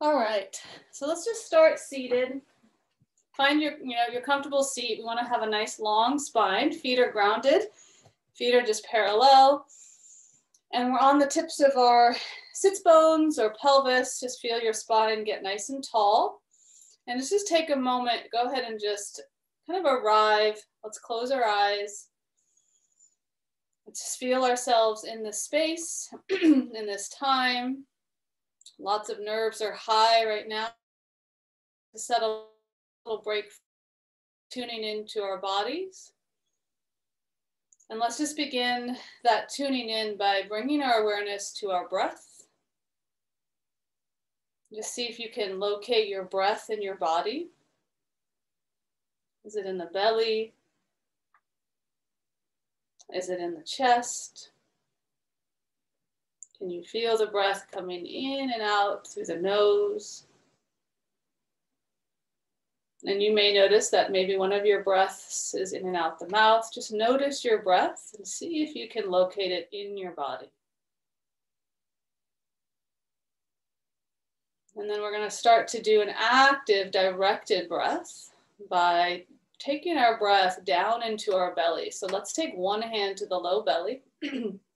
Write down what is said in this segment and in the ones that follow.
All right, so let's just start seated. Find your, you know, your comfortable seat. We wanna have a nice long spine. Feet are grounded. Feet are just parallel. And we're on the tips of our sits bones or pelvis. Just feel your spine get nice and tall. And let's just take a moment, go ahead and just kind of arrive. Let's close our eyes. Let's just feel ourselves in this space, in this time. Lots of nerves are high right now. To set a little break, tuning into our bodies. And let's just begin that tuning in by bringing our awareness to our breath. Just see if you can locate your breath in your body. Is it in the belly? Is it in the chest? Can you feel the breath coming in and out through the nose? And you may notice that maybe one of your breaths is in and out the mouth. Just notice your breath and see if you can locate it in your body. And then we're going to start to do an active directed breath by taking our breath down into our belly. So let's take one hand to the low belly.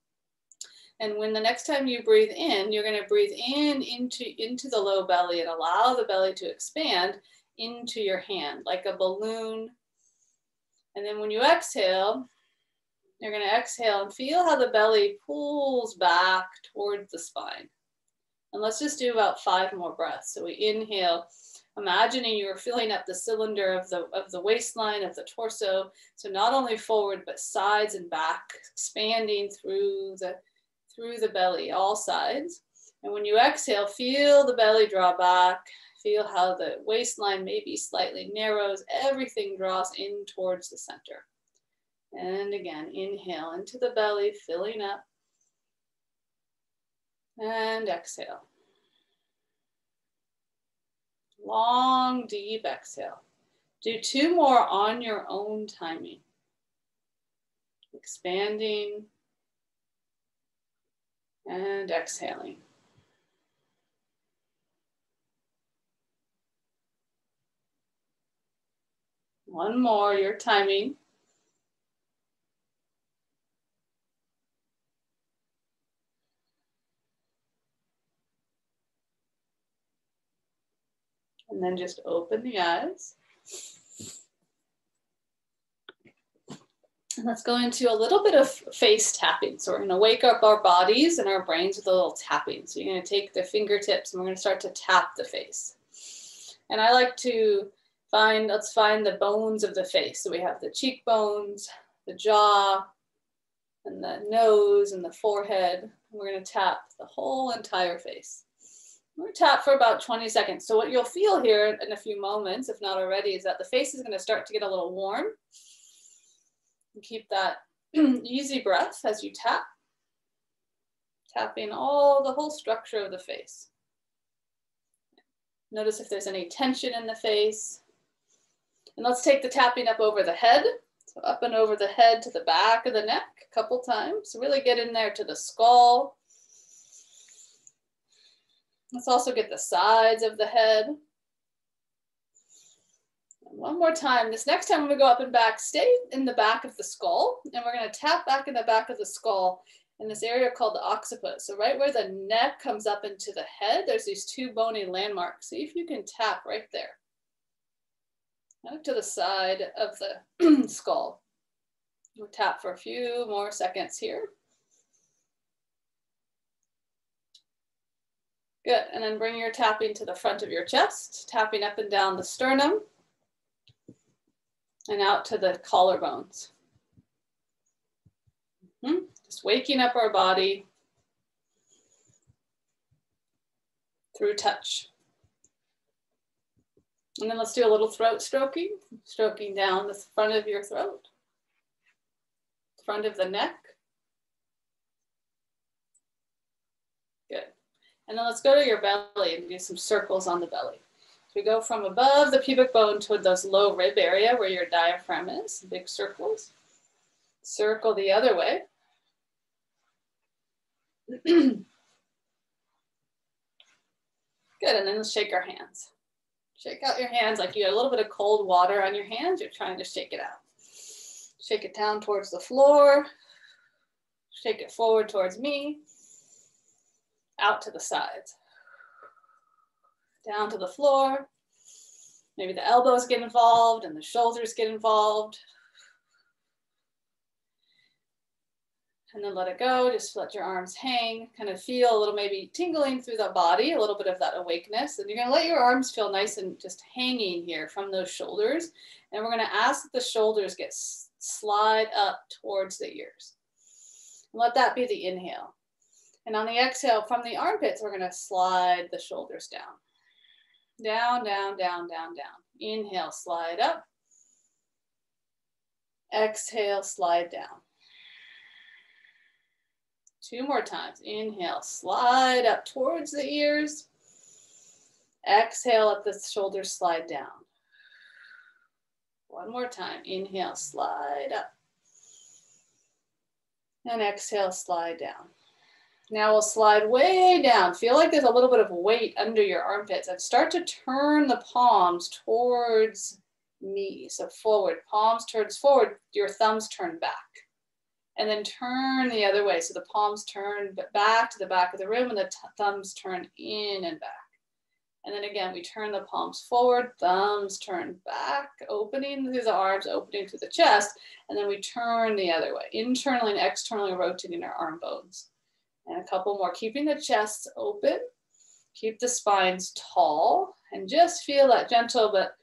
and when the next time you breathe in, you're going to breathe in into, into the low belly and allow the belly to expand into your hand like a balloon. And then when you exhale, you're going to exhale and feel how the belly pulls back towards the spine. And let's just do about five more breaths. So we inhale, imagining you are filling up the cylinder of the, of the waistline, of the torso. So not only forward, but sides and back, expanding through the, through the belly, all sides. And when you exhale, feel the belly draw back Feel how the waistline maybe slightly narrows. Everything draws in towards the center. And again, inhale into the belly, filling up. And exhale. Long, deep exhale. Do two more on your own timing. Expanding and exhaling. One more, your timing. And then just open the eyes. Let's go into a little bit of face tapping. So we're going to wake up our bodies and our brains with a little tapping. So you're going to take the fingertips and we're going to start to tap the face. And I like to find, let's find the bones of the face. So we have the cheekbones, the jaw, and the nose and the forehead. We're gonna tap the whole entire face. We're gonna tap for about 20 seconds. So what you'll feel here in a few moments, if not already, is that the face is gonna start to get a little warm. And keep that easy breath as you tap, tapping all the whole structure of the face. Notice if there's any tension in the face, and let's take the tapping up over the head. So up and over the head to the back of the neck a couple times. Really get in there to the skull. Let's also get the sides of the head. One more time. This next time I'm gonna go up and back, stay in the back of the skull, and we're gonna tap back in the back of the skull in this area called the occiput. So right where the neck comes up into the head, there's these two bony landmarks. See if you can tap right there to the side of the skull. We'll tap for a few more seconds here. Good, and then bring your tapping to the front of your chest, tapping up and down the sternum and out to the collarbones. Mm -hmm. Just waking up our body through touch. And then let's do a little throat stroking, stroking down the front of your throat, front of the neck. Good. And then let's go to your belly and do some circles on the belly. We go from above the pubic bone toward those low rib area where your diaphragm is, big circles. Circle the other way. Good. Good, and then let's shake our hands. Shake out your hands like you had a little bit of cold water on your hands. You're trying to shake it out. Shake it down towards the floor. Shake it forward towards me. Out to the sides. Down to the floor. Maybe the elbows get involved and the shoulders get involved. and then let it go. Just let your arms hang, kind of feel a little maybe tingling through the body, a little bit of that awakeness. And you're gonna let your arms feel nice and just hanging here from those shoulders. And we're gonna ask that the shoulders get slide up towards the ears. And let that be the inhale. And on the exhale from the armpits, we're gonna slide the shoulders down. Down, down, down, down, down. Inhale, slide up. Exhale, slide down. Two more times. Inhale, slide up towards the ears. Exhale, let the shoulders slide down. One more time. Inhale, slide up. And exhale, slide down. Now we'll slide way down. Feel like there's a little bit of weight under your armpits and start to turn the palms towards me. So forward, palms turns forward, your thumbs turn back and then turn the other way. So the palms turn back to the back of the room and the thumbs turn in and back. And then again, we turn the palms forward, thumbs turn back, opening through the arms, opening through the chest, and then we turn the other way, internally and externally rotating our arm bones. And a couple more, keeping the chests open, keep the spines tall, and just feel that gentle but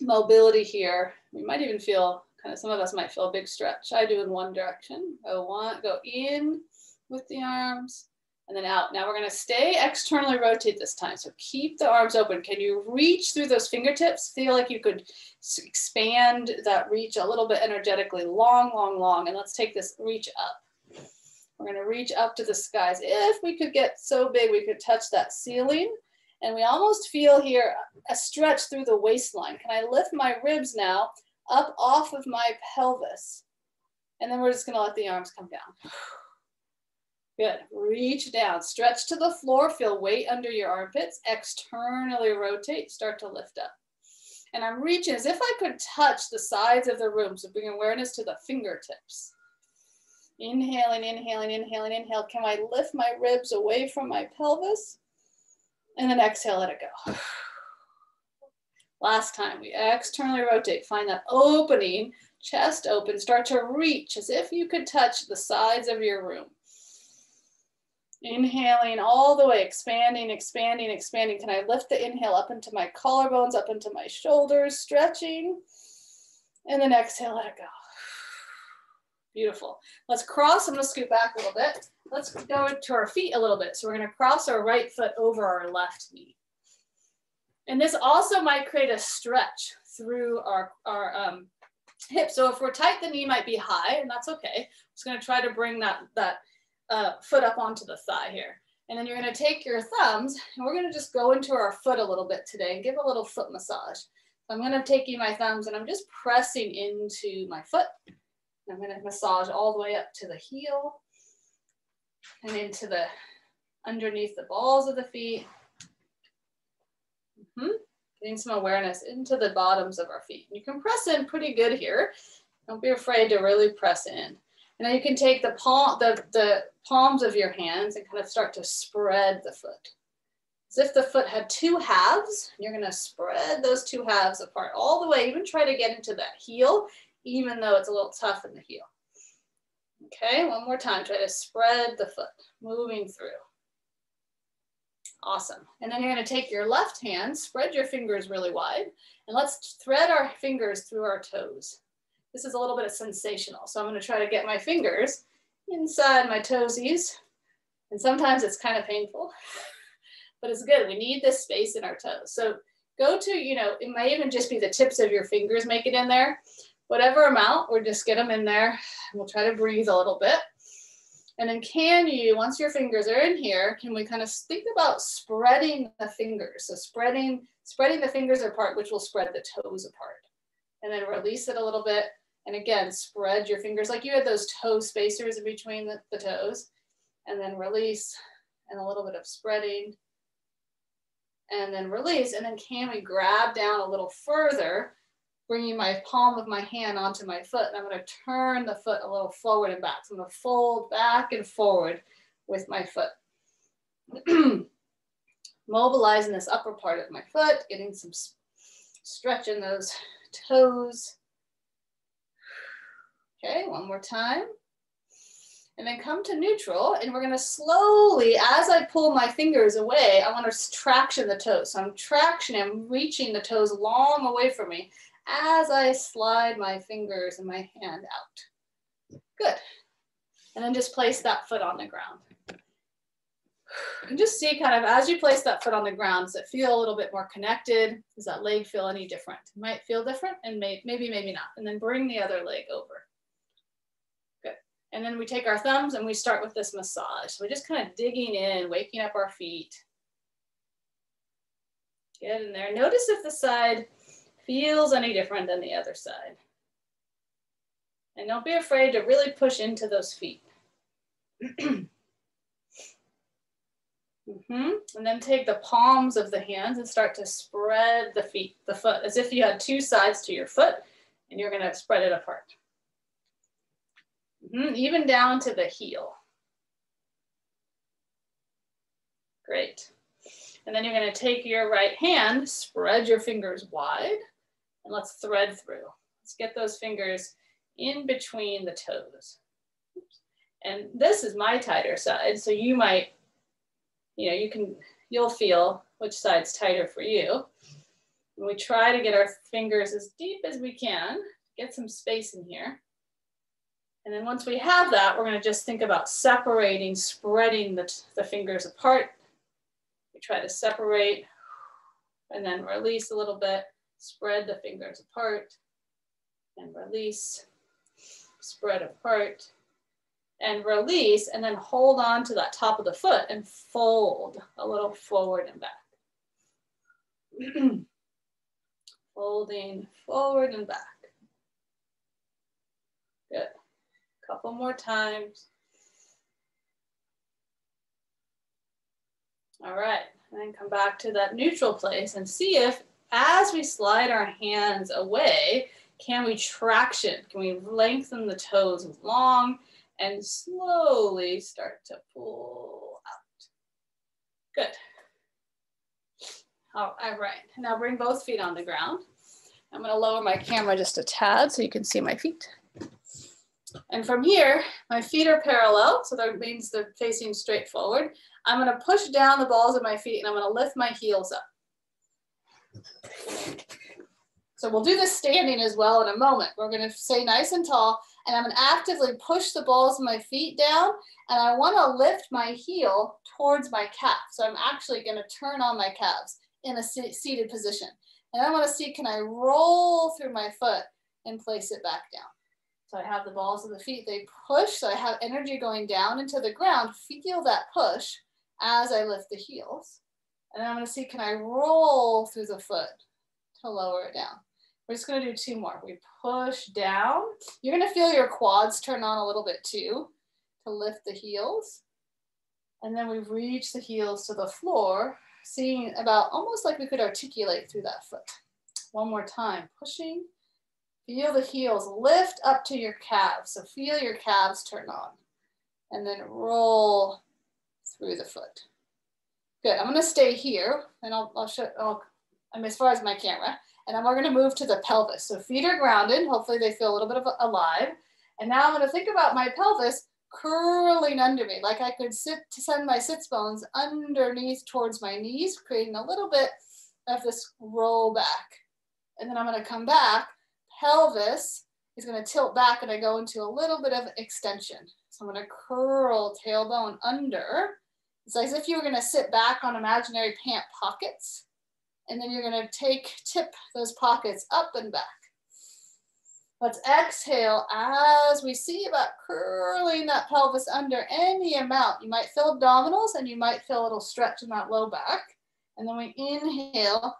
mobility here. We might even feel kind of some of us might feel a big stretch. I do in one direction. Go one, go in with the arms and then out. Now we're gonna stay externally rotate this time. So keep the arms open. Can you reach through those fingertips? Feel like you could expand that reach a little bit energetically, long, long, long. And let's take this reach up. We're gonna reach up to the skies. If we could get so big, we could touch that ceiling. And we almost feel here a stretch through the waistline. Can I lift my ribs now up off of my pelvis. And then we're just gonna let the arms come down. Good, reach down, stretch to the floor, feel weight under your armpits, externally rotate, start to lift up. And I'm reaching as if I could touch the sides of the room, so bring awareness to the fingertips. Inhaling, inhaling, inhaling, inhale. Can I lift my ribs away from my pelvis? And then exhale, let it go. Last time, we externally rotate, find that opening, chest open, start to reach as if you could touch the sides of your room. Inhaling all the way, expanding, expanding, expanding. Can I lift the inhale up into my collarbones, up into my shoulders, stretching? And then exhale, let it go. Beautiful. Let's cross. I'm going to scoot back a little bit. Let's go to our feet a little bit. So we're going to cross our right foot over our left knee. And this also might create a stretch through our, our um, hip. So if we're tight, the knee might be high and that's okay. I'm just gonna try to bring that, that uh, foot up onto the thigh here. And then you're gonna take your thumbs and we're gonna just go into our foot a little bit today and give a little foot massage. I'm gonna take my thumbs and I'm just pressing into my foot. I'm gonna massage all the way up to the heel and into the underneath the balls of the feet Hmm? Getting some awareness into the bottoms of our feet. You can press in pretty good here. Don't be afraid to really press in. And then you can take the, palm, the, the palms of your hands and kind of start to spread the foot. As if the foot had two halves, you're gonna spread those two halves apart all the way, even try to get into that heel, even though it's a little tough in the heel. Okay, one more time, try to spread the foot, moving through. Awesome. And then you're going to take your left hand, spread your fingers really wide, and let's thread our fingers through our toes. This is a little bit of sensational. So I'm going to try to get my fingers inside my toesies. And sometimes it's kind of painful, but it's good. We need this space in our toes. So go to, you know, it might even just be the tips of your fingers make it in there. Whatever amount, or just get them in there. We'll try to breathe a little bit. And then can you, once your fingers are in here, can we kind of think about spreading the fingers? So spreading, spreading the fingers apart, which will spread the toes apart. And then release it a little bit. And again, spread your fingers like you had those toe spacers in between the, the toes. And then release and a little bit of spreading. and then release. And then can we grab down a little further, bringing my palm of my hand onto my foot. And I'm gonna turn the foot a little forward and back. So I'm gonna fold back and forward with my foot. Mobilizing this upper part of my foot, getting some stretch in those toes. Okay, one more time. And then come to neutral and we're gonna slowly, as I pull my fingers away, I wanna traction the toes. So I'm traction, I'm reaching the toes long away from me as I slide my fingers and my hand out. Good. And then just place that foot on the ground. And just see kind of as you place that foot on the ground, does it feel a little bit more connected? Does that leg feel any different? It might feel different and may, maybe, maybe not. And then bring the other leg over. Good. And then we take our thumbs and we start with this massage. So we're just kind of digging in, waking up our feet. Get in there. Notice if the side feels any different than the other side. And don't be afraid to really push into those feet. mm -hmm. And then take the palms of the hands and start to spread the feet, the foot, as if you had two sides to your foot and you're gonna spread it apart. Mm -hmm. Even down to the heel. Great. And then you're gonna take your right hand, spread your fingers wide, and let's thread through. Let's get those fingers in between the toes. And this is my tighter side, so you might, you know, you can, you'll feel which side's tighter for you. And we try to get our fingers as deep as we can, get some space in here. And then once we have that, we're gonna just think about separating, spreading the, the fingers apart. We try to separate and then release a little bit, spread the fingers apart and release, spread apart and release, and then hold on to that top of the foot and fold a little forward and back. Folding forward and back. Good. Couple more times. All right, and then come back to that neutral place and see if as we slide our hands away, can we traction? Can we lengthen the toes long and slowly start to pull out? Good. All right, now bring both feet on the ground. I'm gonna lower my camera just a tad so you can see my feet. And from here, my feet are parallel, so that means they're facing straight forward. I'm gonna push down the balls of my feet and I'm gonna lift my heels up. So we'll do this standing as well in a moment. We're gonna stay nice and tall and I'm gonna actively push the balls of my feet down and I wanna lift my heel towards my calf. So I'm actually gonna turn on my calves in a seated position. And I wanna see, can I roll through my foot and place it back down? So I have the balls of the feet, they push, so I have energy going down into the ground. Feel that push as I lift the heels. And I'm gonna see, can I roll through the foot to lower it down? We're just gonna do two more. We push down. You're gonna feel your quads turn on a little bit too to lift the heels. And then we reach the heels to the floor, seeing about almost like we could articulate through that foot. One more time, pushing Feel the heels lift up to your calves. So feel your calves turn on and then roll through the foot. Good, I'm gonna stay here and I'll, I'll show, I'll, I'm as far as my camera and then we're gonna move to the pelvis. So feet are grounded, hopefully they feel a little bit of alive. And now I'm gonna think about my pelvis curling under me, like I could sit to send my sits bones underneath towards my knees, creating a little bit of this roll back. And then I'm gonna come back pelvis is going to tilt back and I go into a little bit of extension. So I'm going to curl tailbone under. It's as if you were going to sit back on imaginary pant pockets. And then you're going to take, tip those pockets up and back. Let's exhale as we see about curling that pelvis under any amount. You might feel abdominals and you might feel a little stretch in that low back. And then we inhale,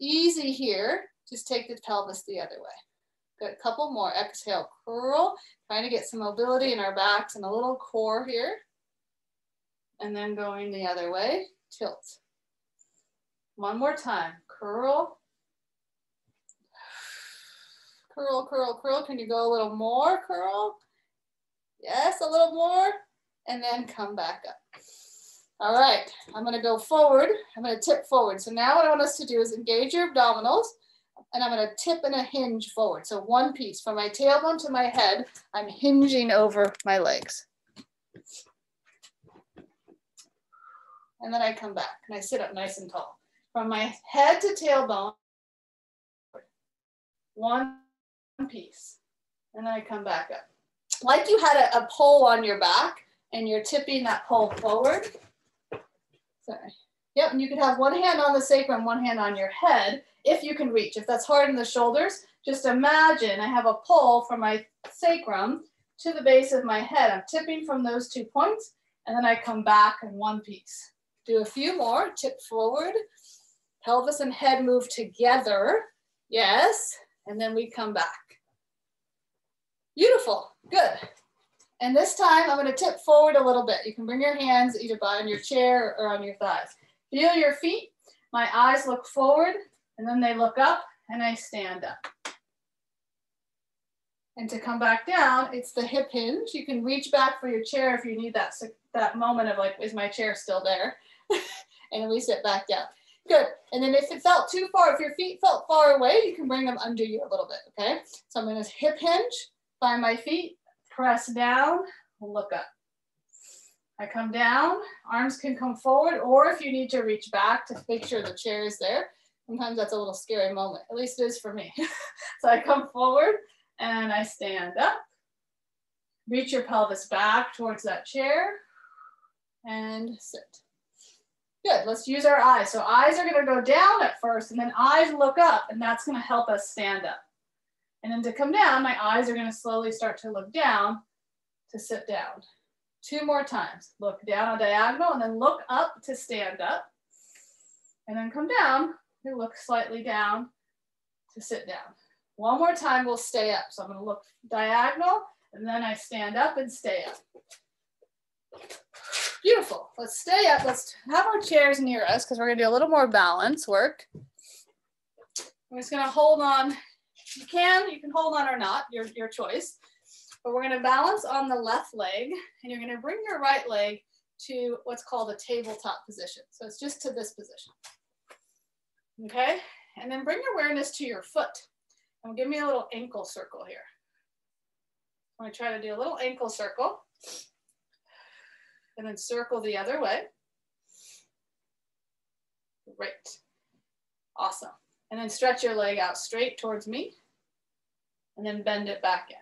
easy here. Just take the pelvis the other way. Good, couple more. Exhale, curl. Trying to get some mobility in our backs and a little core here. And then going the other way, tilt. One more time, curl. Curl, curl, curl. Can you go a little more, curl? Yes, a little more. And then come back up. All right, I'm gonna go forward. I'm gonna tip forward. So now what I want us to do is engage your abdominals and I'm gonna tip and a hinge forward. So one piece from my tailbone to my head, I'm hinging over my legs. And then I come back and I sit up nice and tall. From my head to tailbone, one piece. And then I come back up. Like you had a, a pole on your back and you're tipping that pole forward. Sorry. Yep, and you could have one hand on the sacrum, one hand on your head, if you can reach. If that's hard in the shoulders, just imagine I have a pole from my sacrum to the base of my head. I'm tipping from those two points, and then I come back in one piece. Do a few more, tip forward. Pelvis and head move together. Yes, and then we come back. Beautiful, good. And this time I'm gonna tip forward a little bit. You can bring your hands either by on your chair or on your thighs. Feel your feet. My eyes look forward and then they look up and I stand up. And to come back down, it's the hip hinge. You can reach back for your chair if you need that, that moment of like, is my chair still there? and we sit back down. Good. And then if it felt too far, if your feet felt far away, you can bring them under you a little bit, okay? So I'm gonna hip hinge, find my feet, press down, look up. I come down, arms can come forward, or if you need to reach back to make sure the chair is there, sometimes that's a little scary moment, at least it is for me. so I come forward and I stand up, reach your pelvis back towards that chair and sit. Good, let's use our eyes. So eyes are gonna go down at first and then eyes look up and that's gonna help us stand up. And then to come down, my eyes are gonna slowly start to look down to sit down. Two more times. Look down on diagonal and then look up to stand up. And then come down and look slightly down to sit down. One more time, we'll stay up. So I'm gonna look diagonal and then I stand up and stay up. Beautiful. Let's stay up. Let's have our chairs near us because we're gonna do a little more balance work. I'm just gonna hold on. You can, you can hold on or not, your, your choice. But we're gonna balance on the left leg and you're gonna bring your right leg to what's called a tabletop position. So it's just to this position. Okay, and then bring your awareness to your foot. And give me a little ankle circle here. I'm gonna try to do a little ankle circle and then circle the other way. Great, awesome. And then stretch your leg out straight towards me and then bend it back in.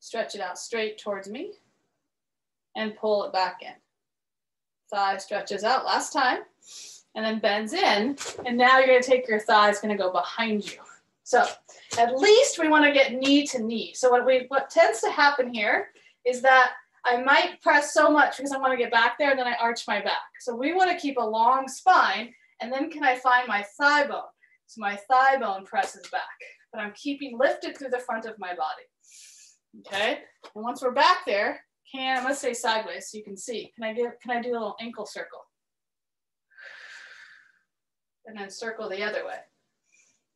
Stretch it out straight towards me and pull it back in. Thigh stretches out last time and then bends in. And now you're gonna take your thigh is gonna go behind you. So at least we wanna get knee to knee. So what, we, what tends to happen here is that I might press so much because I wanna get back there and then I arch my back. So we wanna keep a long spine and then can I find my thigh bone? So my thigh bone presses back, but I'm keeping lifted through the front of my body. Okay, and once we're back there, can, I'm gonna say sideways so you can see. Can I give, can I do a little ankle circle? And then circle the other way.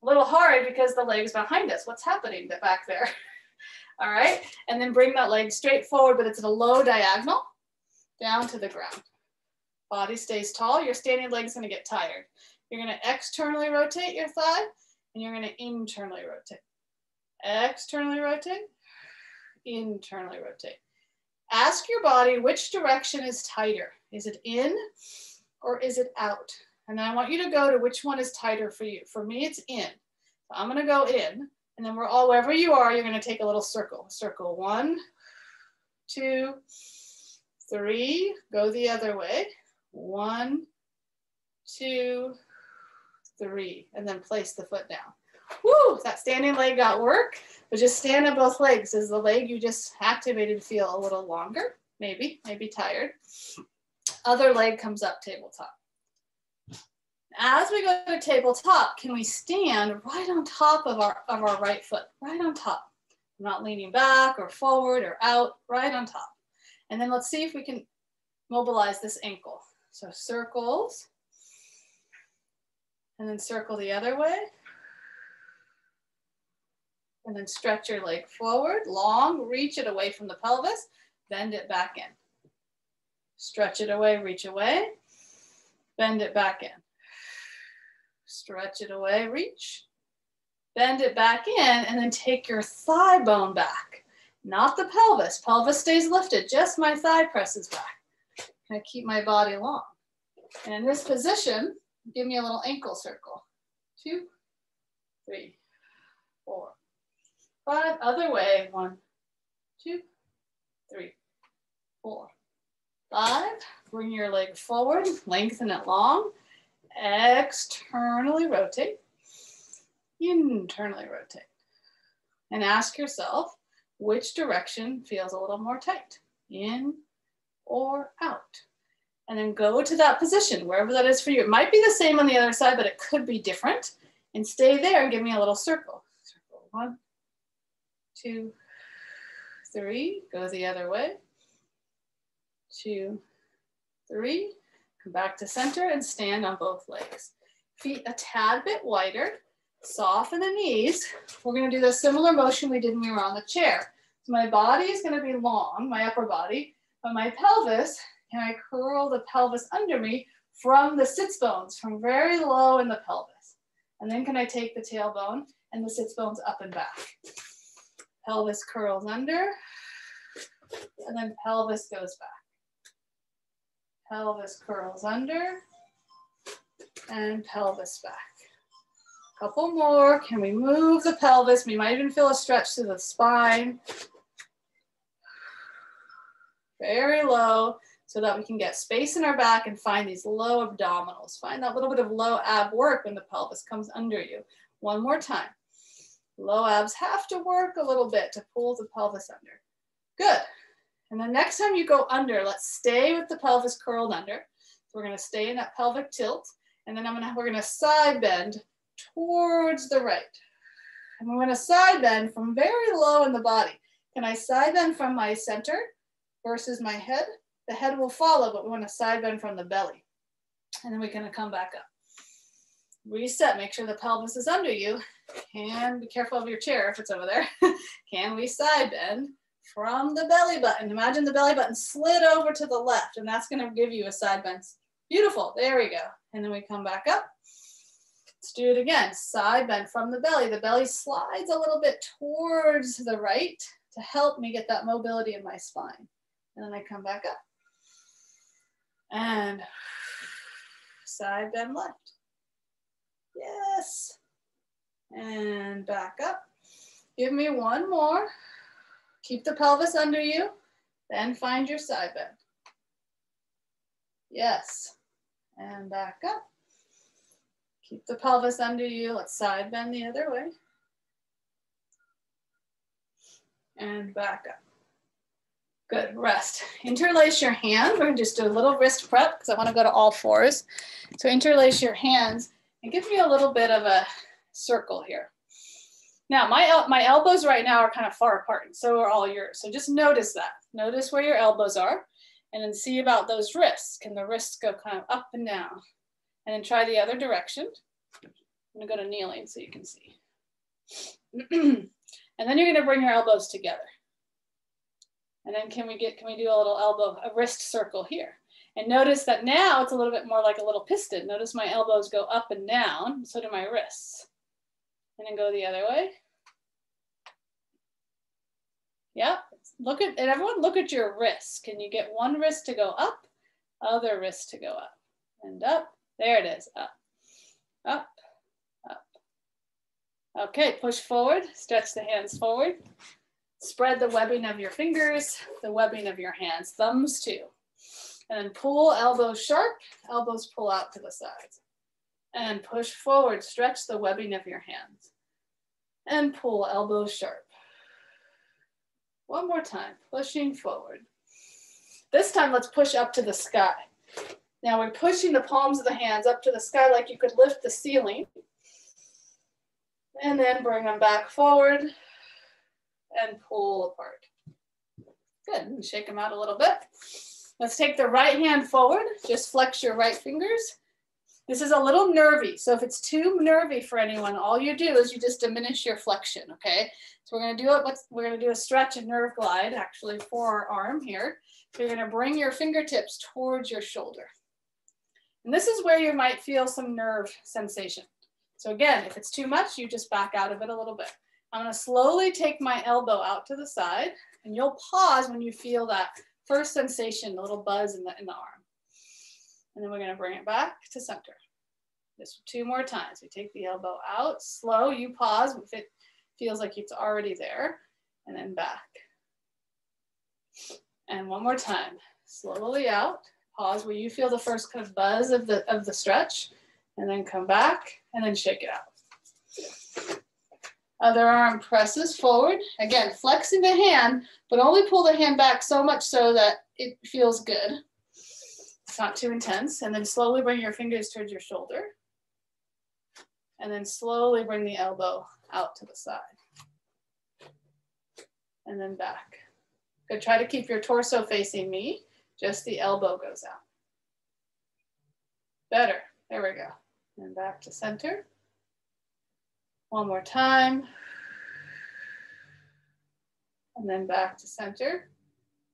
A little hard because the leg's behind us. What's happening back there? All right, and then bring that leg straight forward, but it's at a low diagonal down to the ground. Body stays tall, your standing leg's gonna get tired. You're gonna externally rotate your thigh, and you're gonna internally rotate. Externally rotate, internally rotate. Ask your body which direction is tighter. Is it in or is it out? And then I want you to go to which one is tighter for you. For me, it's in. So I'm gonna go in and then we're all, wherever you are, you're gonna take a little circle. Circle one, two, three, go the other way. One, two, three, and then place the foot down. Woo, that standing leg got work. But just stand on both legs. Does the leg you just activated feel a little longer? Maybe, maybe tired. Other leg comes up tabletop. As we go to tabletop, can we stand right on top of our, of our right foot, right on top? not leaning back or forward or out, right on top. And then let's see if we can mobilize this ankle. So circles, And then circle the other way. And then stretch your leg forward, long, reach it away from the pelvis, bend it back in. Stretch it away, reach away, bend it back in. Stretch it away, reach, bend it back in, and then take your thigh bone back, not the pelvis. Pelvis stays lifted, just my thigh presses back. I keep my body long. And in this position, give me a little ankle circle. Two, three, four, five. Other way, one, two, three, four, five. Bring your leg forward, lengthen it long. Externally rotate, internally rotate. And ask yourself which direction feels a little more tight, in or out and then go to that position, wherever that is for you. It might be the same on the other side, but it could be different. And stay there and give me a little circle. Circle one, two, three. Go the other way. Two, three. Come back to center and stand on both legs. Feet a tad bit wider. Soften the knees. We're gonna do the similar motion we did when we were on the chair. So my body is gonna be long, my upper body, but my pelvis can I curl the pelvis under me from the sits bones, from very low in the pelvis? And then can I take the tailbone and the sits bones up and back? Pelvis curls under, and then pelvis goes back. Pelvis curls under, and pelvis back. Couple more. Can we move the pelvis? We might even feel a stretch to the spine. Very low so that we can get space in our back and find these low abdominals. Find that little bit of low ab work when the pelvis comes under you. One more time. Low abs have to work a little bit to pull the pelvis under. Good. And the next time you go under, let's stay with the pelvis curled under. So we're gonna stay in that pelvic tilt. And then I'm gonna, we're gonna side bend towards the right. And we're gonna side bend from very low in the body. Can I side bend from my center versus my head? The head will follow, but we want to side bend from the belly. And then we're to come back up. Reset, make sure the pelvis is under you. And be careful of your chair if it's over there. Can we side bend from the belly button? Imagine the belly button slid over to the left, and that's going to give you a side bend. Beautiful, there we go. And then we come back up. Let's do it again. Side bend from the belly. The belly slides a little bit towards the right to help me get that mobility in my spine. And then I come back up and side bend left. Yes. And back up. Give me one more. Keep the pelvis under you, then find your side bend. Yes. And back up. Keep the pelvis under you. Let's side bend the other way. And back up. Good, rest. Interlace your hands. We're gonna just do a little wrist prep because I wanna go to all fours. So interlace your hands and give me a little bit of a circle here. Now, my, el my elbows right now are kind of far apart, and so are all yours. So just notice that. Notice where your elbows are, and then see about those wrists. Can the wrists go kind of up and down? And then try the other direction. I'm gonna go to kneeling so you can see. and then you're gonna bring your elbows together. And then can we get, can we do a little elbow, a wrist circle here? And notice that now it's a little bit more like a little piston. Notice my elbows go up and down, so do my wrists. And then go the other way. Yep. look at, and everyone look at your wrists. Can you get one wrist to go up, other wrist to go up, and up? There it is, up, up, up. Okay, push forward, stretch the hands forward. Spread the webbing of your fingers, the webbing of your hands, thumbs too. And then pull elbows sharp, elbows pull out to the sides. And push forward, stretch the webbing of your hands. And pull elbows sharp. One more time, pushing forward. This time, let's push up to the sky. Now we're pushing the palms of the hands up to the sky like you could lift the ceiling. And then bring them back forward and pull apart. Good, and shake them out a little bit. Let's take the right hand forward. Just flex your right fingers This is a little nervy. So if it's too nervy for anyone, all you do is you just diminish your flexion, okay? So we're gonna do it, we're gonna do a stretch and nerve glide actually for our arm here. So you're gonna bring your fingertips towards your shoulder. And this is where you might feel some nerve sensation. So again, if it's too much, you just back out of it a little bit. I'm gonna slowly take my elbow out to the side and you'll pause when you feel that first sensation, a little buzz in the, in the arm. And then we're gonna bring it back to center. Just two more times. We take the elbow out, slow, you pause if it feels like it's already there, and then back. And one more time, slowly out, pause where you feel the first kind of buzz of the, of the stretch, and then come back and then shake it out. Other arm presses forward. Again, flexing the hand, but only pull the hand back so much so that it feels good. It's not too intense. And then slowly bring your fingers towards your shoulder. And then slowly bring the elbow out to the side. And then back. Good, try to keep your torso facing me. Just the elbow goes out. Better, there we go. And back to center. One more time. And then back to center.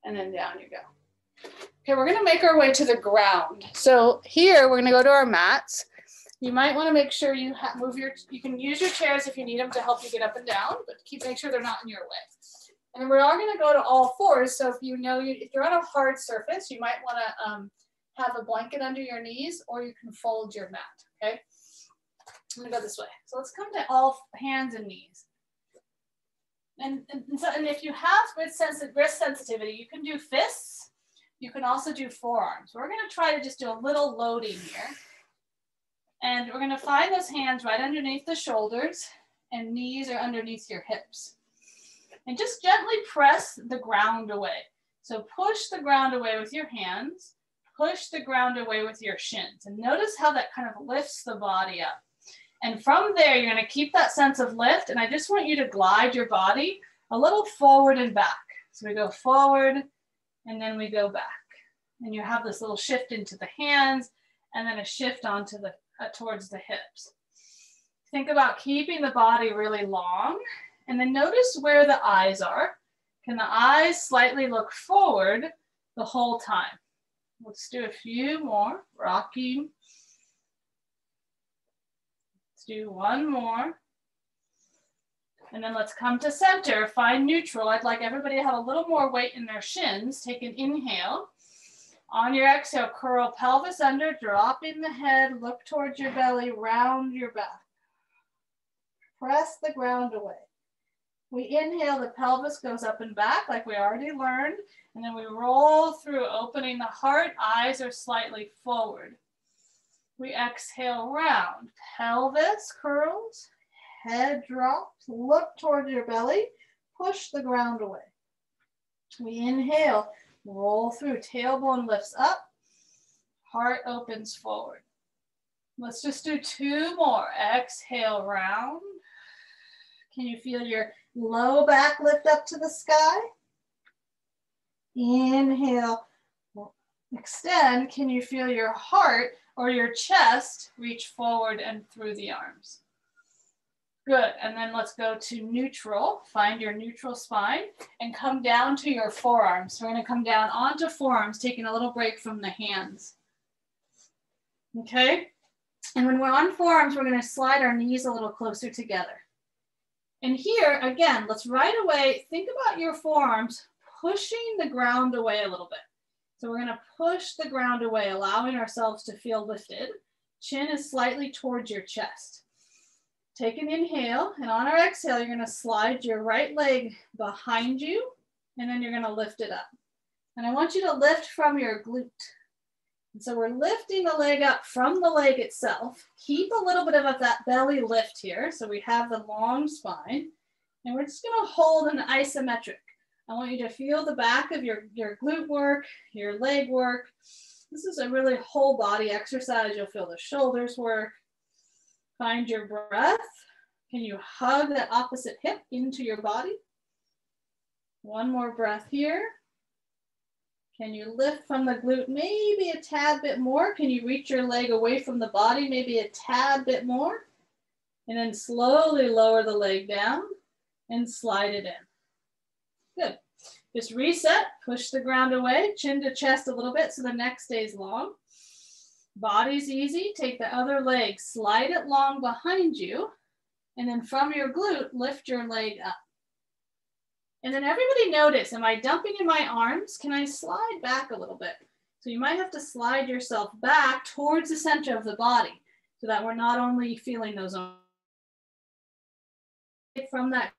And then down you go. Okay, we're gonna make our way to the ground. So here we're gonna go to our mats. You might wanna make sure you move your, you can use your chairs if you need them to help you get up and down, but keep make sure they're not in your way. And we're all gonna go to all fours. So if you know, you, if you're on a hard surface, you might wanna um, have a blanket under your knees or you can fold your mat, okay? I'm gonna go this way. So let's come to all hands and knees. And, and, so, and if you have wrist, sensitive, wrist sensitivity, you can do fists. You can also do forearms. We're gonna try to just do a little loading here. And we're gonna find those hands right underneath the shoulders and knees are underneath your hips. And just gently press the ground away. So push the ground away with your hands, push the ground away with your shins. And notice how that kind of lifts the body up. And from there, you're gonna keep that sense of lift. And I just want you to glide your body a little forward and back. So we go forward and then we go back. And you have this little shift into the hands and then a shift onto the, uh, towards the hips. Think about keeping the body really long and then notice where the eyes are. Can the eyes slightly look forward the whole time? Let's do a few more, rocking Let's do one more. And then let's come to center, find neutral. I'd like everybody to have a little more weight in their shins. Take an inhale. On your exhale, curl pelvis under, drop in the head, look towards your belly, round your back. Press the ground away. We inhale, the pelvis goes up and back like we already learned. And then we roll through, opening the heart, eyes are slightly forward. We exhale round, pelvis curls, head drops, look towards your belly, push the ground away. We inhale, roll through, tailbone lifts up, heart opens forward. Let's just do two more. Exhale round. Can you feel your low back lift up to the sky? Inhale, extend. Can you feel your heart or your chest, reach forward and through the arms. Good, and then let's go to neutral. Find your neutral spine and come down to your forearms. So we're gonna come down onto forearms, taking a little break from the hands. Okay, and when we're on forearms, we're gonna slide our knees a little closer together. And here, again, let's right away, think about your forearms pushing the ground away a little bit. So we're gonna push the ground away, allowing ourselves to feel lifted. Chin is slightly towards your chest. Take an inhale, and on our exhale, you're gonna slide your right leg behind you, and then you're gonna lift it up. And I want you to lift from your glute. And so we're lifting the leg up from the leg itself. Keep a little bit of that belly lift here. So we have the long spine. And we're just gonna hold an isometric. I want you to feel the back of your, your glute work, your leg work. This is a really whole body exercise. You'll feel the shoulders work. Find your breath. Can you hug that opposite hip into your body? One more breath here. Can you lift from the glute maybe a tad bit more? Can you reach your leg away from the body maybe a tad bit more? And then slowly lower the leg down and slide it in. Good. Just reset, push the ground away, chin to chest a little bit so the neck stays long. Body's easy. Take the other leg, slide it long behind you, and then from your glute, lift your leg up. And then everybody notice, am I dumping in my arms? Can I slide back a little bit? So you might have to slide yourself back towards the center of the body so that we're not only feeling those arms. From that,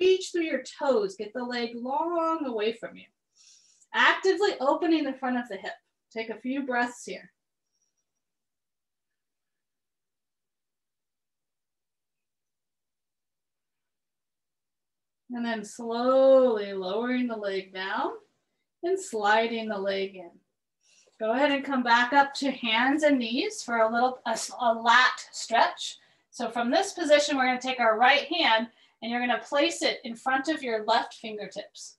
reach through your toes, get the leg long away from you. Actively opening the front of the hip. Take a few breaths here. And then slowly lowering the leg down and sliding the leg in. Go ahead and come back up to hands and knees for a little a, a lat stretch. So from this position, we're gonna take our right hand and you're gonna place it in front of your left fingertips.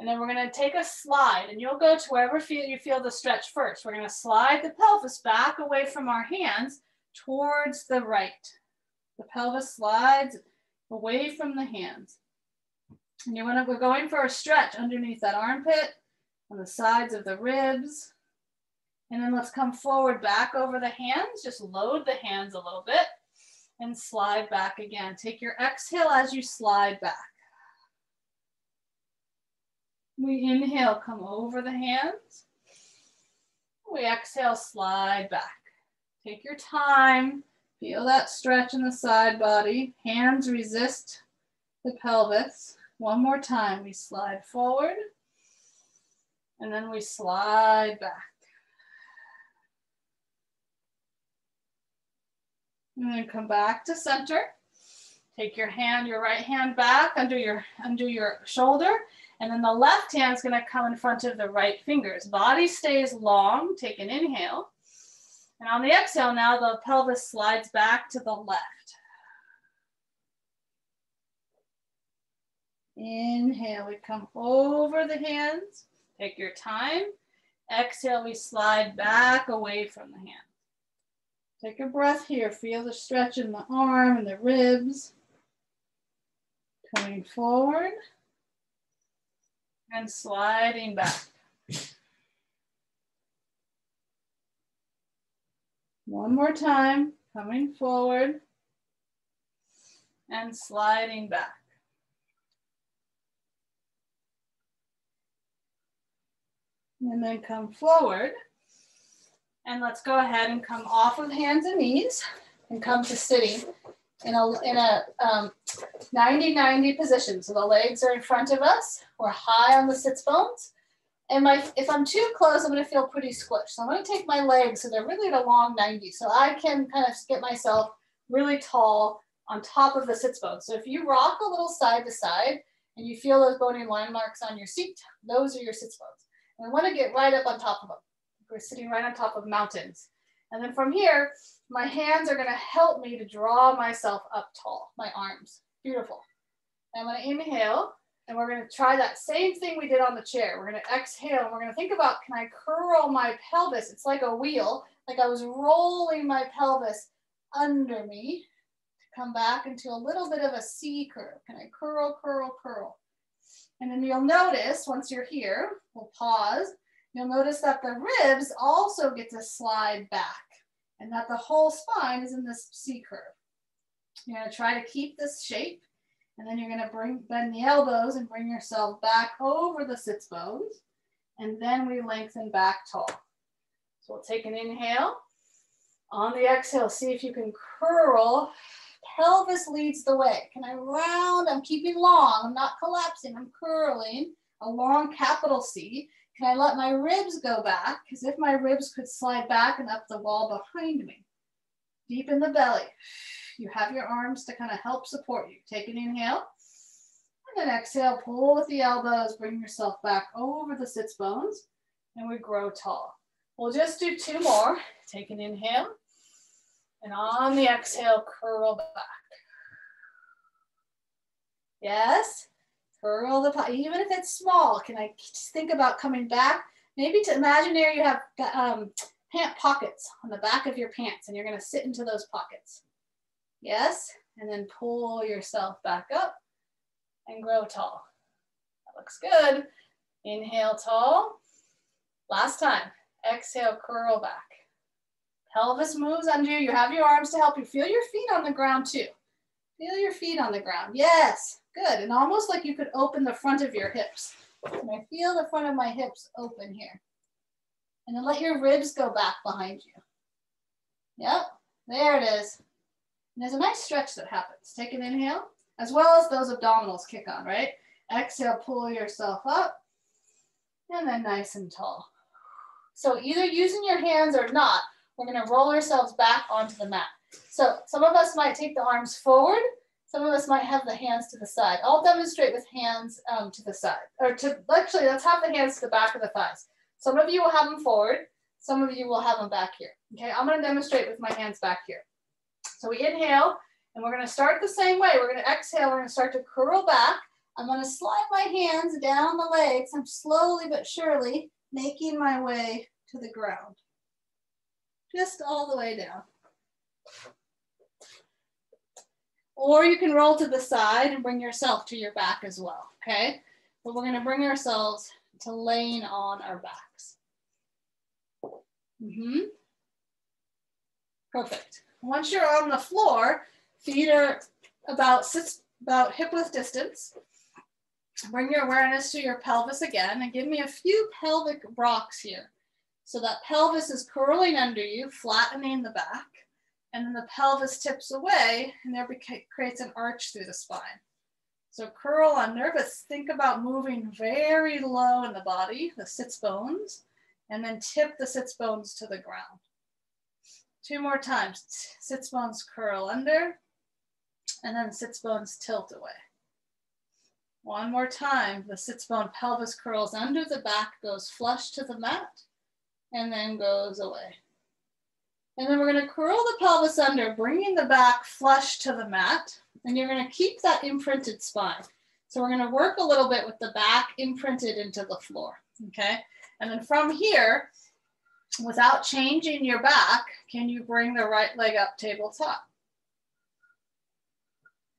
And then we're gonna take a slide and you'll go to wherever feel, you feel the stretch first. We're gonna slide the pelvis back away from our hands towards the right. The pelvis slides away from the hands. And you wanna, we're going for a stretch underneath that armpit, on the sides of the ribs. And then let's come forward back over the hands. Just load the hands a little bit and slide back again. Take your exhale as you slide back. We inhale, come over the hands. We exhale, slide back. Take your time. Feel that stretch in the side body. Hands resist the pelvis. One more time, we slide forward and then we slide back. And then come back to center. Take your hand, your right hand back under your, under your shoulder. And then the left hand is gonna come in front of the right fingers. Body stays long, take an inhale. And on the exhale now, the pelvis slides back to the left. Inhale, we come over the hands. Take your time. Exhale, we slide back away from the hand. Take a breath here. Feel the stretch in the arm and the ribs. Coming forward and sliding back. One more time, coming forward and sliding back. And then come forward. And let's go ahead and come off of hands and knees and come to sitting in a, in a 90-90 um, position. So the legs are in front of us. We're high on the sits bones. And my, if I'm too close, I'm gonna feel pretty squished. So I'm gonna take my legs so they're really at a long 90. So I can kind of get myself really tall on top of the sits bones. So if you rock a little side to side and you feel those bony landmarks on your seat, those are your sits bones. I want to get right up on top of them. We're sitting right on top of mountains. And then from here, my hands are going to help me to draw myself up tall, my arms. Beautiful. I'm going to inhale, and we're going to try that same thing we did on the chair. We're going to exhale, and we're going to think about, can I curl my pelvis? It's like a wheel, like I was rolling my pelvis under me to come back into a little bit of a C curve. Can I curl, curl, curl? And then you'll notice once you're here, we'll pause, you'll notice that the ribs also get to slide back and that the whole spine is in this C curve. You're gonna try to keep this shape and then you're gonna bring bend the elbows and bring yourself back over the sits bones. And then we lengthen back tall. So we'll take an inhale. On the exhale, see if you can curl pelvis leads the way. Can I round? I'm keeping long. I'm not collapsing. I'm curling a long capital C. Can I let my ribs go back? Because if my ribs could slide back and up the wall behind me. Deep in the belly. You have your arms to kind of help support you. Take an inhale. And then exhale, pull with the elbows, bring yourself back over the sits bones, and we grow tall. We'll just do two more. Take an inhale. And on the exhale, curl back. Yes, Curl the, even if it's small, can I think about coming back? Maybe to imagine imaginary you have um, pant pockets on the back of your pants and you're gonna sit into those pockets. Yes, and then pull yourself back up and grow tall. That looks good. Inhale tall. Last time, exhale, curl back. Pelvis moves under you. You have your arms to help you. Feel your feet on the ground too. Feel your feet on the ground. Yes, good. And almost like you could open the front of your hips. And I feel the front of my hips open here. And then let your ribs go back behind you. Yep, there it is. And there's a nice stretch that happens. Take an inhale, as well as those abdominals kick on, right? Exhale, pull yourself up, and then nice and tall. So either using your hands or not, we're gonna roll ourselves back onto the mat. So some of us might take the arms forward, some of us might have the hands to the side. I'll demonstrate with hands um, to the side, or to, actually let's have the hands to the back of the thighs. Some of you will have them forward, some of you will have them back here. Okay, I'm gonna demonstrate with my hands back here. So we inhale, and we're gonna start the same way. We're gonna exhale, we're gonna start to curl back. I'm gonna slide my hands down the legs. I'm slowly but surely making my way to the ground. Just all the way down. Or you can roll to the side and bring yourself to your back as well, okay? But we're gonna bring ourselves to laying on our backs. Mm -hmm. Perfect. Once you're on the floor, feet are about six, about hip width distance. Bring your awareness to your pelvis again and give me a few pelvic rocks here. So that pelvis is curling under you, flattening the back, and then the pelvis tips away and there creates an arch through the spine. So curl under, but think about moving very low in the body, the sits bones, and then tip the sits bones to the ground. Two more times, sits bones curl under, and then sits bones tilt away. One more time, the sits bone pelvis curls under the back, goes flush to the mat, and then goes away. And then we're gonna curl the pelvis under, bringing the back flush to the mat, and you're gonna keep that imprinted spine. So we're gonna work a little bit with the back imprinted into the floor, okay? And then from here, without changing your back, can you bring the right leg up tabletop?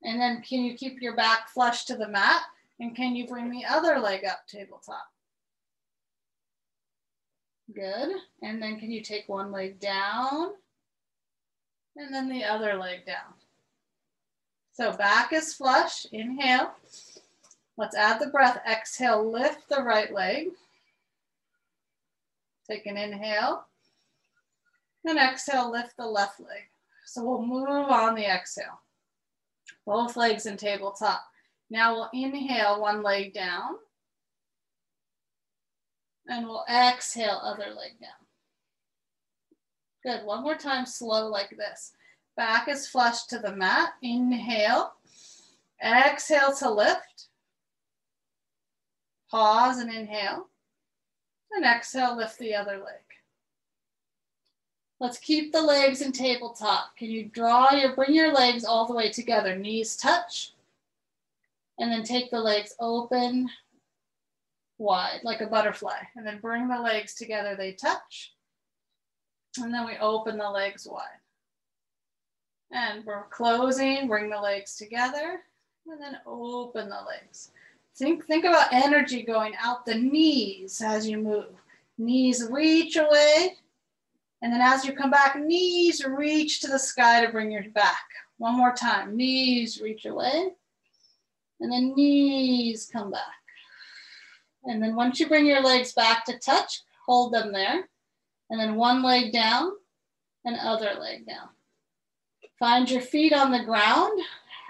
And then can you keep your back flush to the mat? And can you bring the other leg up tabletop? Good. And then can you take one leg down? And then the other leg down. So back is flush, inhale. Let's add the breath, exhale, lift the right leg. Take an inhale. And exhale, lift the left leg. So we'll move on the exhale. Both legs in tabletop. Now we'll inhale one leg down. And we'll exhale other leg down. Good, one more time, slow like this. Back is flush to the mat, inhale. Exhale to lift. Pause and inhale. And exhale, lift the other leg. Let's keep the legs in tabletop. Can you draw your, bring your legs all the way together, knees touch, and then take the legs open wide, like a butterfly. And then bring the legs together, they touch. And then we open the legs wide. And we're closing, bring the legs together, and then open the legs. Think, think about energy going out the knees as you move. Knees reach away. And then as you come back, knees reach to the sky to bring your back. One more time. Knees reach away. And then knees come back. And then once you bring your legs back to touch, hold them there. And then one leg down and other leg down. Find your feet on the ground.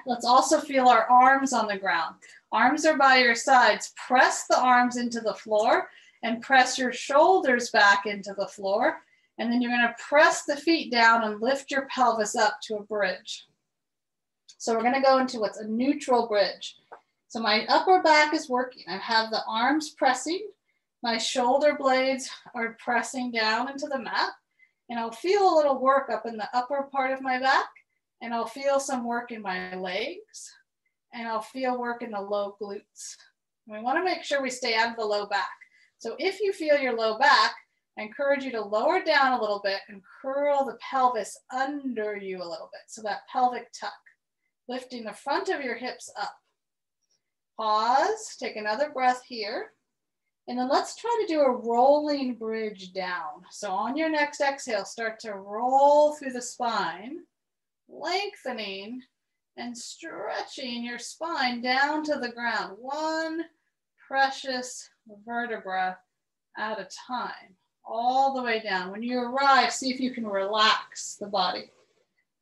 Let's also feel our arms on the ground. Arms are by your sides. Press the arms into the floor and press your shoulders back into the floor. And then you're gonna press the feet down and lift your pelvis up to a bridge. So we're gonna go into what's a neutral bridge. So my upper back is working. I have the arms pressing. My shoulder blades are pressing down into the mat. And I'll feel a little work up in the upper part of my back. And I'll feel some work in my legs and I'll feel work in the low glutes. We wanna make sure we stay out of the low back. So if you feel your low back, I encourage you to lower down a little bit and curl the pelvis under you a little bit. So that pelvic tuck, lifting the front of your hips up. Pause, take another breath here. And then let's try to do a rolling bridge down. So on your next exhale, start to roll through the spine, lengthening and stretching your spine down to the ground. One precious vertebra at a time, all the way down. When you arrive, see if you can relax the body.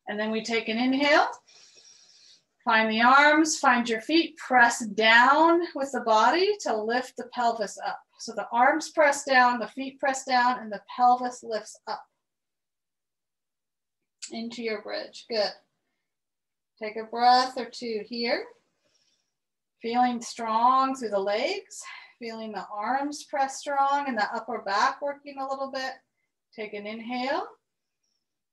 And then we take an inhale. Find the arms, find your feet, press down with the body to lift the pelvis up. So the arms press down, the feet press down, and the pelvis lifts up into your bridge. Good. Take a breath or two here. Feeling strong through the legs, feeling the arms press strong and the upper back working a little bit. Take an inhale.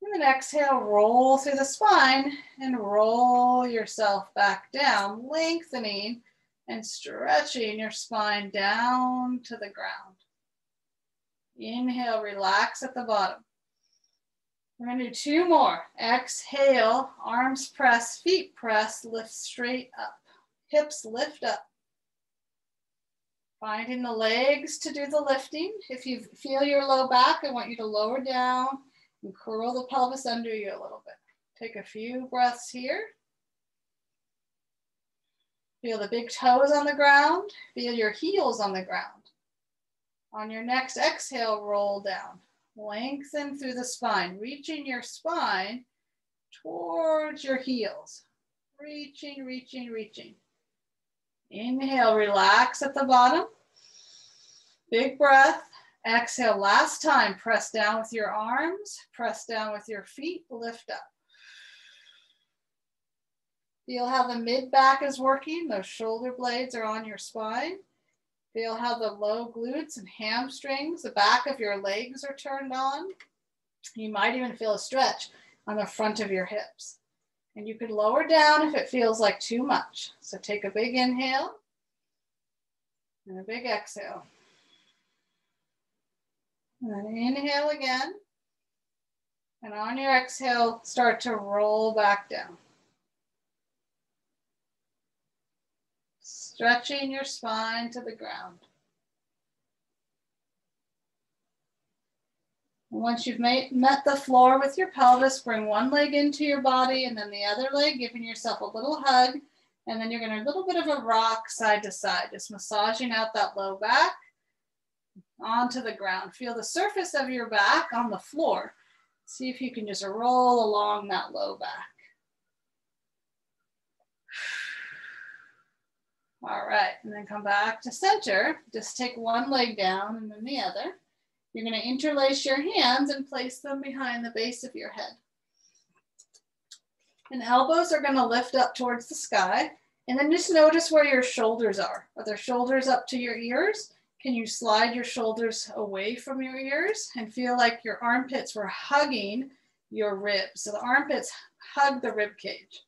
And then exhale, roll through the spine and roll yourself back down, lengthening and stretching your spine down to the ground. Inhale, relax at the bottom. We're gonna do two more. Exhale, arms press, feet press, lift straight up. Hips lift up. Finding the legs to do the lifting. If you feel your low back, I want you to lower down and curl the pelvis under you a little bit. Take a few breaths here. Feel the big toes on the ground. Feel your heels on the ground. On your next exhale, roll down. Lengthen through the spine, reaching your spine towards your heels. Reaching, reaching, reaching. Inhale, relax at the bottom. Big breath. Exhale, last time, press down with your arms, press down with your feet, lift up. Feel how the mid back is working. Those shoulder blades are on your spine. Feel how the low glutes and hamstrings, the back of your legs are turned on. You might even feel a stretch on the front of your hips. And you could lower down if it feels like too much. So take a big inhale and a big exhale. And inhale again. And on your exhale, start to roll back down. Stretching your spine to the ground. Once you've made, met the floor with your pelvis, bring one leg into your body and then the other leg, giving yourself a little hug. And then you're going to a little bit of a rock side to side, just massaging out that low back onto the ground. Feel the surface of your back on the floor. See if you can just roll along that low back. All right, and then come back to center. Just take one leg down and then the other. You're gonna interlace your hands and place them behind the base of your head. And elbows are gonna lift up towards the sky. And then just notice where your shoulders are. Are their shoulders up to your ears? Can you slide your shoulders away from your ears and feel like your armpits were hugging your ribs? So the armpits hug the rib cage.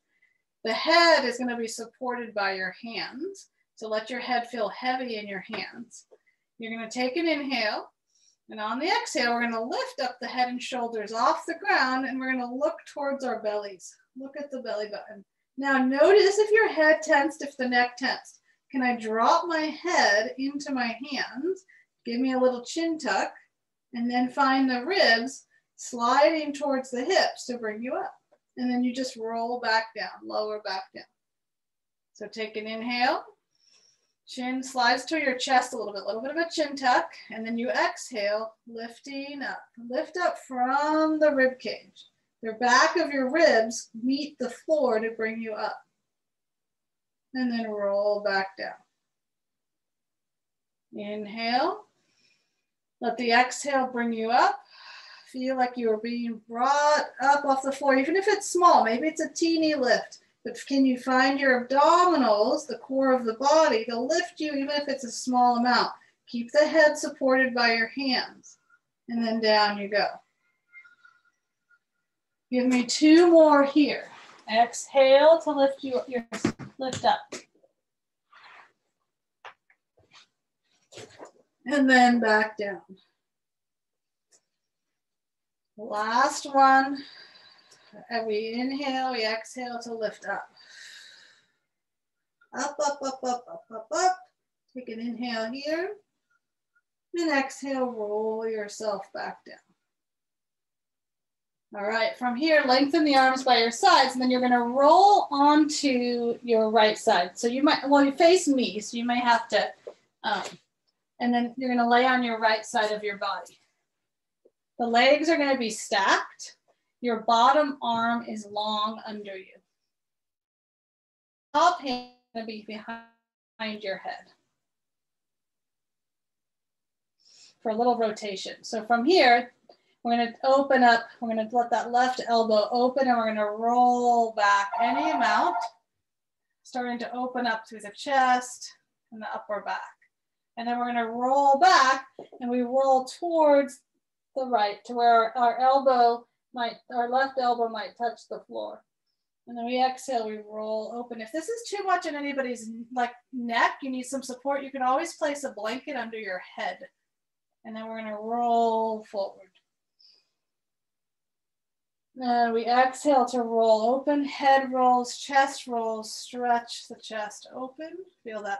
The head is going to be supported by your hands. So let your head feel heavy in your hands. You're going to take an inhale. And on the exhale, we're going to lift up the head and shoulders off the ground and we're going to look towards our bellies. Look at the belly button. Now notice if your head tensed, if the neck tensed. Can I drop my head into my hands, give me a little chin tuck, and then find the ribs sliding towards the hips to bring you up. And then you just roll back down, lower back down. So take an inhale, chin slides to your chest a little bit, a little bit of a chin tuck, and then you exhale, lifting up. Lift up from the rib cage. The back of your ribs meet the floor to bring you up and then roll back down. Inhale. Let the exhale bring you up. Feel like you are being brought up off the floor, even if it's small. Maybe it's a teeny lift. But can you find your abdominals, the core of the body, to lift you, even if it's a small amount? Keep the head supported by your hands. And then down you go. Give me two more here. Exhale to lift you, your lift up. And then back down. Last one. And we inhale, we exhale to lift up. Up, up, up, up, up, up, up. Take an inhale here. And exhale, roll yourself back down. All right, from here, lengthen the arms by your sides, and then you're gonna roll onto your right side. So you might, well, you face me, so you may have to, um, and then you're gonna lay on your right side of your body. The legs are gonna be stacked. Your bottom arm is long under you. Top hand gonna be behind your head. For a little rotation. So from here, we're gonna open up, we're gonna let that left elbow open and we're gonna roll back any amount, starting to open up through the chest and the upper back. And then we're gonna roll back and we roll towards the right to where our elbow might, our left elbow might touch the floor. And then we exhale, we roll open. If this is too much in anybody's like neck, you need some support, you can always place a blanket under your head. And then we're gonna roll forward. And we exhale to roll open, head rolls, chest rolls, stretch the chest open. Feel that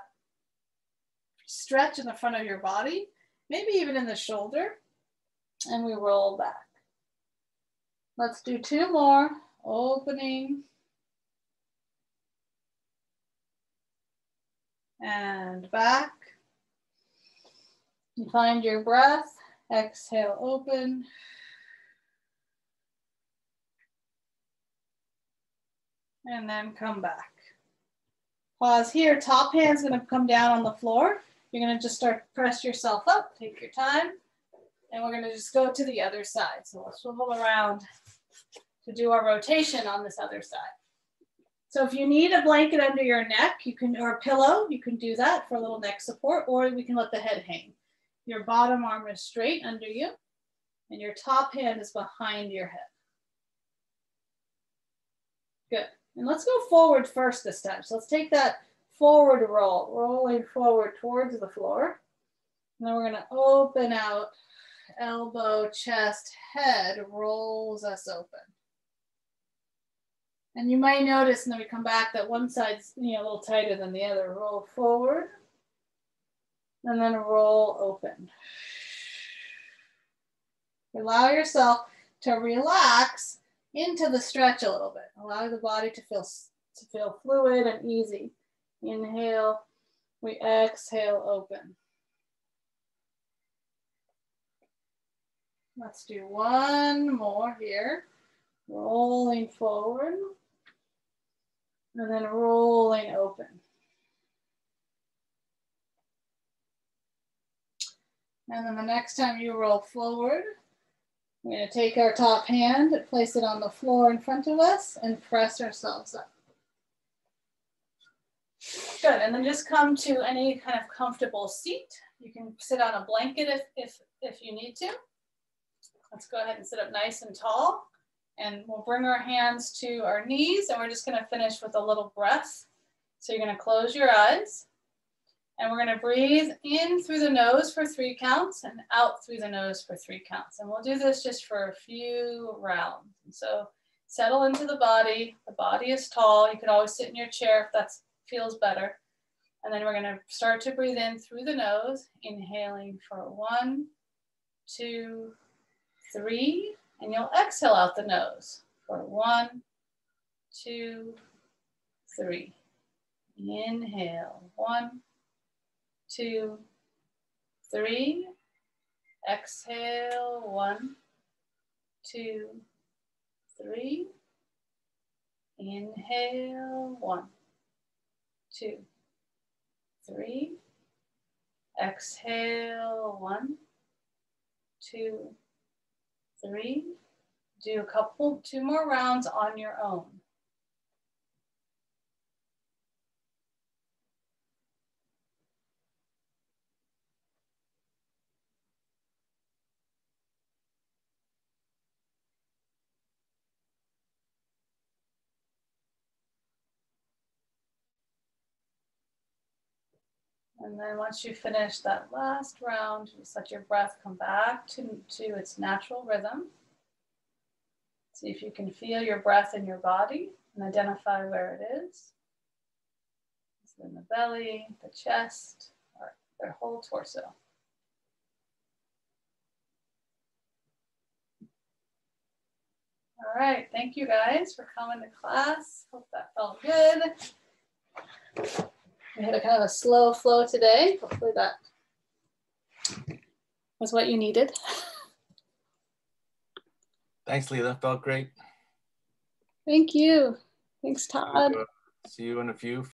stretch in the front of your body, maybe even in the shoulder. And we roll back. Let's do two more. Opening. And back. You find your breath. Exhale, open. And then come back. Pause here, top hand's gonna come down on the floor. You're gonna just start press yourself up, take your time, and we're gonna just go to the other side. So we'll swivel around to do our rotation on this other side. So if you need a blanket under your neck, you can, or a pillow, you can do that for a little neck support, or we can let the head hang. Your bottom arm is straight under you, and your top hand is behind your head. Good. And let's go forward first this time. So let's take that forward roll, rolling forward towards the floor. And then we're gonna open out, elbow, chest, head rolls us open. And you might notice when we come back that one side's you know, a little tighter than the other. Roll forward and then roll open. Allow yourself to relax into the stretch a little bit. Allow the body to feel, to feel fluid and easy. Inhale, we exhale, open. Let's do one more here. Rolling forward. And then rolling open. And then the next time you roll forward, we're going to take our top hand, place it on the floor in front of us, and press ourselves up. Good, and then just come to any kind of comfortable seat. You can sit on a blanket if, if, if you need to. Let's go ahead and sit up nice and tall. And we'll bring our hands to our knees, and we're just gonna finish with a little breath. So you're gonna close your eyes. And we're gonna breathe in through the nose for three counts and out through the nose for three counts. And we'll do this just for a few rounds. So settle into the body. The body is tall. You can always sit in your chair if that feels better. And then we're gonna start to breathe in through the nose, inhaling for one, two, three, and you'll exhale out the nose for one, two, three. Inhale, one, two, three. Exhale, one, two, three. Inhale, one, two, three. Exhale, one, two, three. Do a couple, two more rounds on your own. And then once you finish that last round, just let your breath come back to, to its natural rhythm. See if you can feel your breath in your body and identify where it is. Is it in the belly, the chest, or their whole torso? All right, thank you guys for coming to class. Hope that felt good. We had a kind of a slow flow today. Hopefully that was what you needed. Thanks, Lila. Felt great. Thank you. Thanks, Todd. See you in a few.